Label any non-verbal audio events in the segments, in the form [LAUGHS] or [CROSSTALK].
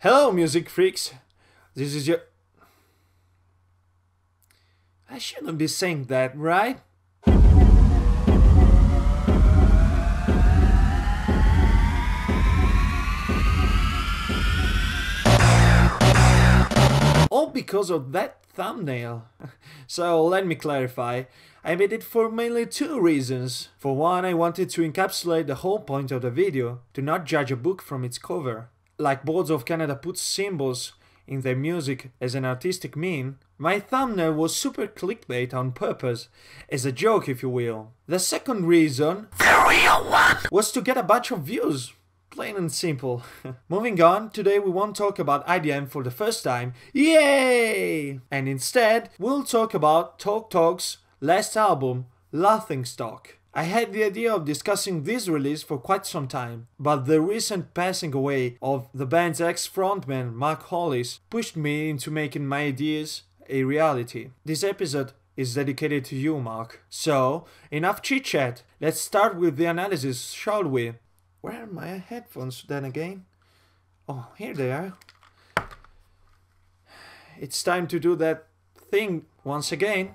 Hello, music freaks. This is your. I shouldn't be saying that, right? All because of that thumbnail. [LAUGHS] so let me clarify. I made it for mainly two reasons. For one, I wanted to encapsulate the whole point of the video, to not judge a book from its cover. Like Boards of Canada puts symbols in their music as an artistic mean, my thumbnail was super clickbait on purpose, as a joke if you will. The second reason, the real one, was to get a bunch of views. Plain and simple. [LAUGHS] Moving on, today we won't talk about IDM for the first time, yay! And instead, we'll talk about Talk Talk's last album, Laughing Stock. I had the idea of discussing this release for quite some time, but the recent passing away of the band's ex-frontman Mark Hollis pushed me into making my ideas a reality. This episode is dedicated to you, Mark. So, enough chit chat. Let's start with the analysis, shall we? Where are my headphones then again? Oh, here they are. It's time to do that thing once again.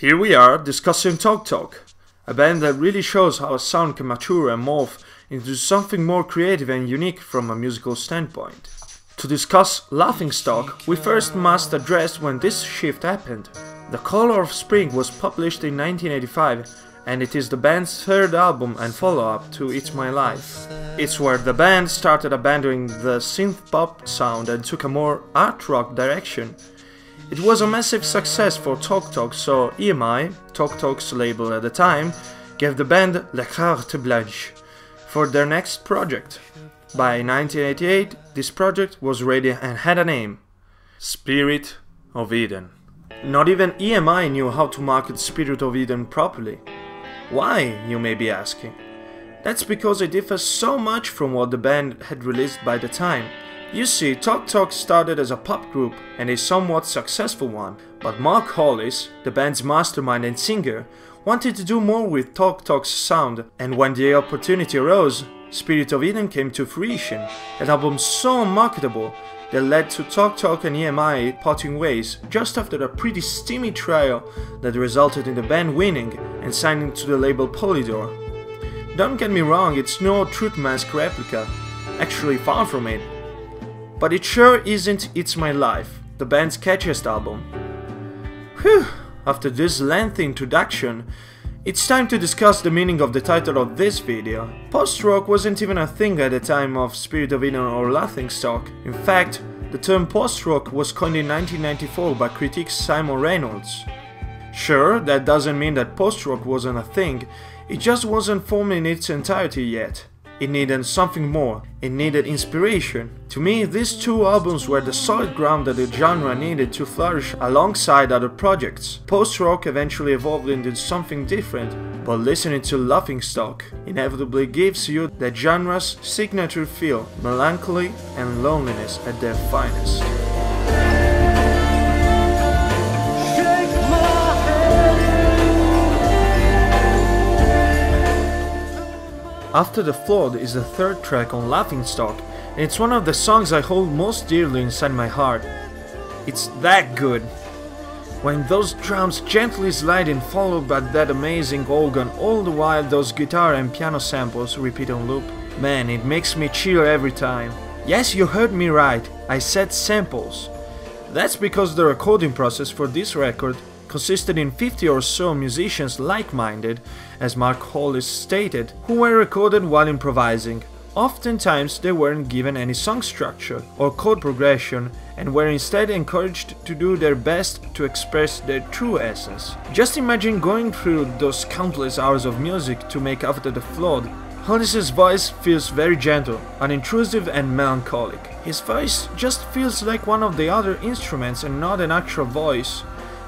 Here we are discussing Talk Talk, a band that really shows how a sound can mature and morph into something more creative and unique from a musical standpoint. To discuss Laughing Stock, we first must address when this shift happened. The Color of Spring was published in 1985 and it is the band's third album and follow-up to It's My Life. It's where the band started abandoning the synth pop sound and took a more art rock direction it was a massive success for Talk Talk, so EMI, Talk Talk's label at the time, gave the band La Carte Blanche for their next project. By 1988, this project was ready and had a name Spirit of Eden. Not even EMI knew how to market Spirit of Eden properly. Why, you may be asking? That's because it differs so much from what the band had released by the time you see, Talk Talk started as a pop group and a somewhat successful one, but Mark Hollis, the band's mastermind and singer, wanted to do more with Talk Talk's sound, and when the opportunity arose, Spirit of Eden came to fruition, an album so marketable that led to Talk Talk and EMI parting ways just after a pretty steamy trial that resulted in the band winning and signing to the label Polydor. Don't get me wrong, it's no Trout Mask Replica, actually far from it, but it sure isn't It's My Life, the band's catchiest album. Whew, after this lengthy introduction, it's time to discuss the meaning of the title of this video. Post-rock wasn't even a thing at the time of Spirit of Eden or Laughing Stock. In fact, the term post-rock was coined in 1994 by critic Simon Reynolds. Sure, that doesn't mean that post-rock wasn't a thing, it just wasn't formed in its entirety yet. It needed something more. It needed inspiration. To me, these two albums were the solid ground that the genre needed to flourish alongside other projects. Post-rock eventually evolved into something different, but listening to Laughing Stock inevitably gives you the genre's signature feel, melancholy and loneliness at their finest. After the Flood is the third track on Laughing Stock, and it's one of the songs I hold most dearly inside my heart. It's that good. When those drums gently slide in followed by that amazing organ all the while those guitar and piano samples repeat on loop, man it makes me chill every time. Yes you heard me right, I said samples. That's because the recording process for this record consisted in 50 or so musicians like-minded, as Mark Hollis stated, who were recorded while improvising. Oftentimes they weren't given any song structure or chord progression and were instead encouraged to do their best to express their true essence. Just imagine going through those countless hours of music to make After the Flood Hollis's voice feels very gentle, unintrusive and melancholic. His voice just feels like one of the other instruments and not an actual voice,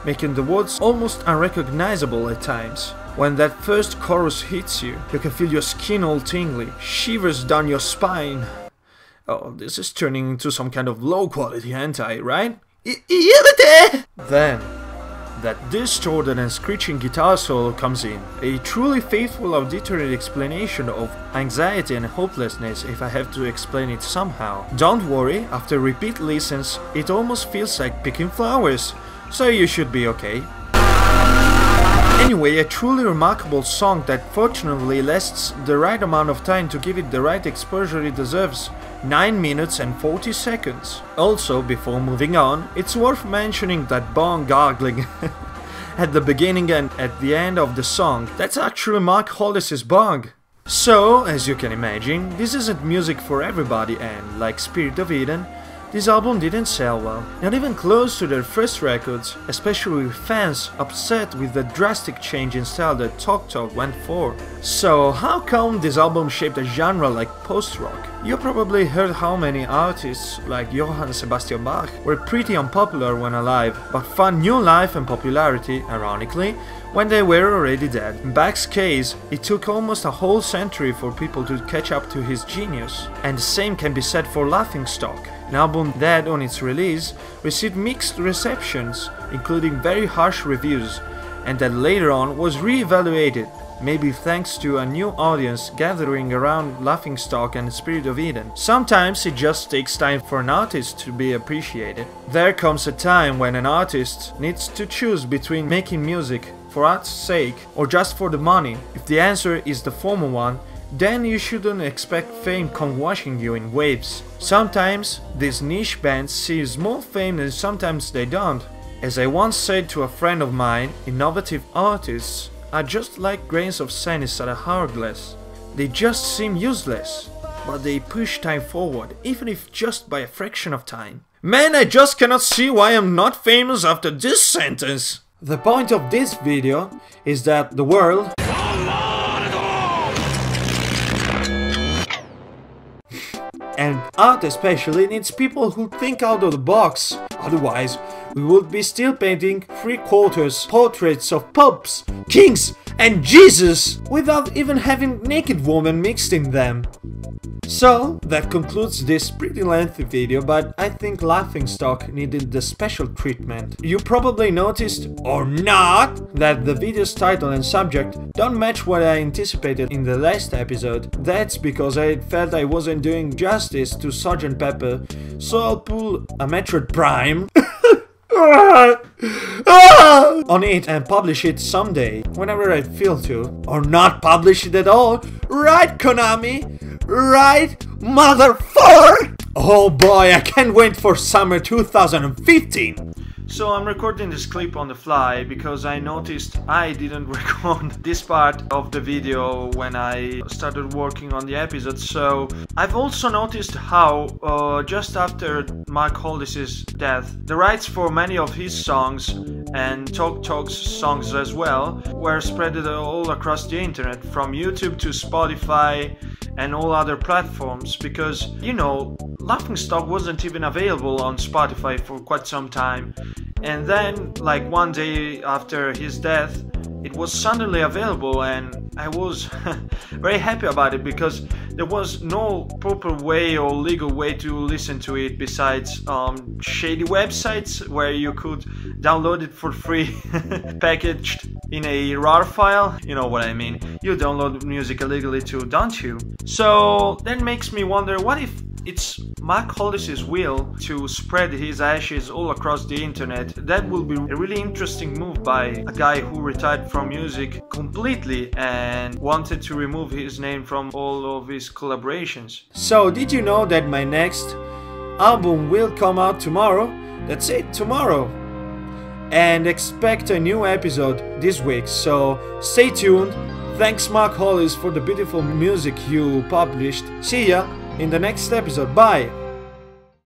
making the words almost unrecognizable at times. When that first chorus hits you, you can feel your skin all tingly, shivers down your spine. Oh, this is turning into some kind of low quality anti, right? Eh? Then, that distorted and screeching guitar solo comes in, a truly faithful auditory explanation of anxiety and hopelessness if I have to explain it somehow. Don't worry, after repeat listens, it almost feels like picking flowers, so you should be okay. Anyway, a truly remarkable song that fortunately lasts the right amount of time to give it the right exposure it deserves. 9 minutes and 40 seconds. Also, before moving on, it's worth mentioning that bong gargling [LAUGHS] at the beginning and at the end of the song, that's actually Mark Hollis's bong. So, as you can imagine, this isn't music for everybody and, like Spirit of Eden, this album didn't sell well, not even close to their first records, especially with fans upset with the drastic change in style that Talk Talk went for. So how come this album shaped a genre like post-rock? You probably heard how many artists like Johann Sebastian Bach were pretty unpopular when alive, but found new life and popularity, ironically, when they were already dead. In Bach's case, it took almost a whole century for people to catch up to his genius. And the same can be said for Laughingstock, an album that, on its release, received mixed receptions, including very harsh reviews, and that later on was re-evaluated, maybe thanks to a new audience gathering around Laughingstock and Spirit of Eden. Sometimes it just takes time for an artist to be appreciated. There comes a time when an artist needs to choose between making music for art's sake or just for the money. If the answer is the former one, then you shouldn't expect fame come washing you in waves. Sometimes these niche bands see small fame and sometimes they don't. As I once said to a friend of mine, innovative artists are just like grains of sand inside a hourglass. They just seem useless, but they push time forward, even if just by a fraction of time. Man, I just cannot see why I'm not famous after this sentence! The point of this video is that the world and art especially needs people who think out of the box. Otherwise, we would be still painting three quarters portraits of popes, kings, and Jesus without even having naked women mixed in them. So, that concludes this pretty lengthy video, but I think Laughingstock needed the special treatment. You probably noticed, or not, that the video's title and subject don't match what I anticipated in the last episode. That's because I felt I wasn't doing justice to Sgt. Pepper, so I'll pull a Metroid Prime [LAUGHS] on it and publish it someday, whenever I feel to. Or not publish it at all. Right, Konami? Right, motherfucker? Oh boy, I can't wait for summer 2015. So I'm recording this clip on the fly because I noticed I didn't [LAUGHS] record this part of the video when I started working on the episode so I've also noticed how uh, just after Mark Hollis's death the rights for many of his songs and Talk Talk's songs as well were spread all across the internet from YouTube to Spotify and all other platforms because you know Laughingstock wasn't even available on Spotify for quite some time. And then like one day after his death it was suddenly available and I was [LAUGHS] very happy about it because there was no proper way or legal way to listen to it besides um, shady websites where you could download it for free [LAUGHS] packaged in a RAR file. You know what I mean. You download music illegally too don't you? So that makes me wonder what if it's Mark Hollis's will to spread his ashes all across the internet. That will be a really interesting move by a guy who retired from music completely and wanted to remove his name from all of his collaborations. So, did you know that my next album will come out tomorrow? That's it, tomorrow. And expect a new episode this week, so stay tuned. Thanks Mark Hollis for the beautiful music you published. See ya! In the next episode. Bye!